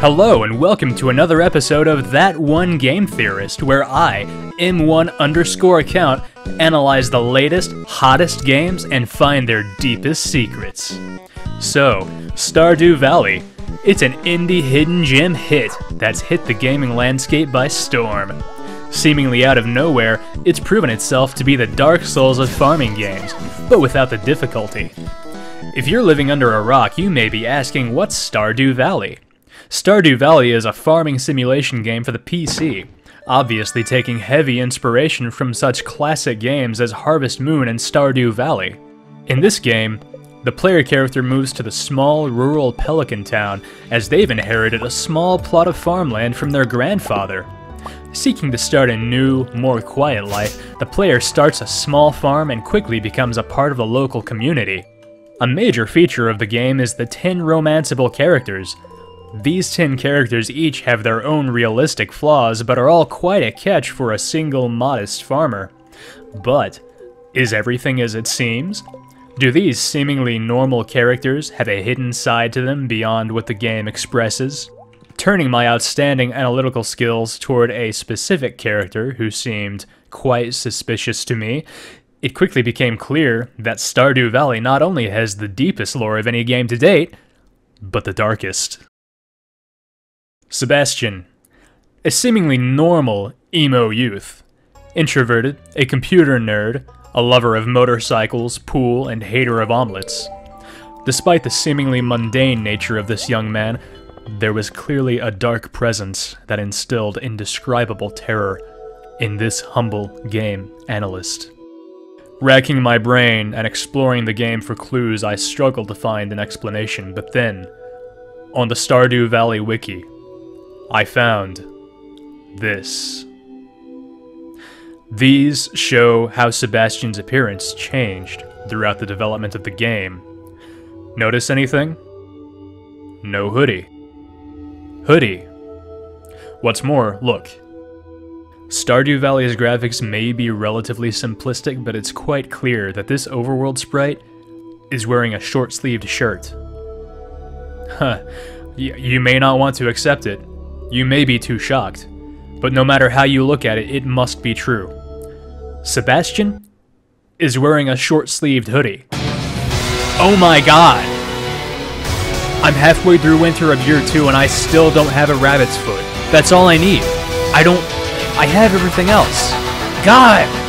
Hello, and welcome to another episode of That One Game Theorist, where I, M1 underscore account, analyze the latest, hottest games and find their deepest secrets. So, Stardew Valley. It's an indie hidden gem hit that's hit the gaming landscape by storm. Seemingly out of nowhere, it's proven itself to be the Dark Souls of farming games, but without the difficulty. If you're living under a rock, you may be asking what's Stardew Valley? Stardew Valley is a farming simulation game for the PC, obviously taking heavy inspiration from such classic games as Harvest Moon and Stardew Valley. In this game, the player character moves to the small rural pelican town as they've inherited a small plot of farmland from their grandfather. Seeking to start a new, more quiet life, the player starts a small farm and quickly becomes a part of the local community. A major feature of the game is the 10 romanceable characters, these 10 characters each have their own realistic flaws, but are all quite a catch for a single modest farmer. But, is everything as it seems? Do these seemingly normal characters have a hidden side to them beyond what the game expresses? Turning my outstanding analytical skills toward a specific character who seemed quite suspicious to me, it quickly became clear that Stardew Valley not only has the deepest lore of any game to date, but the darkest. Sebastian, a seemingly normal emo youth. Introverted, a computer nerd, a lover of motorcycles, pool, and hater of omelets. Despite the seemingly mundane nature of this young man, there was clearly a dark presence that instilled indescribable terror in this humble game analyst. Racking my brain and exploring the game for clues, I struggled to find an explanation, but then, on the Stardew Valley wiki, I found this. These show how Sebastian's appearance changed throughout the development of the game. Notice anything? No hoodie. Hoodie. What's more, look. Stardew Valley's graphics may be relatively simplistic, but it's quite clear that this overworld sprite is wearing a short-sleeved shirt. Huh. you may not want to accept it, you may be too shocked, but no matter how you look at it, it must be true. Sebastian is wearing a short-sleeved hoodie. Oh my god! I'm halfway through winter of year 2 and I still don't have a rabbit's foot. That's all I need. I don't... I have everything else. God!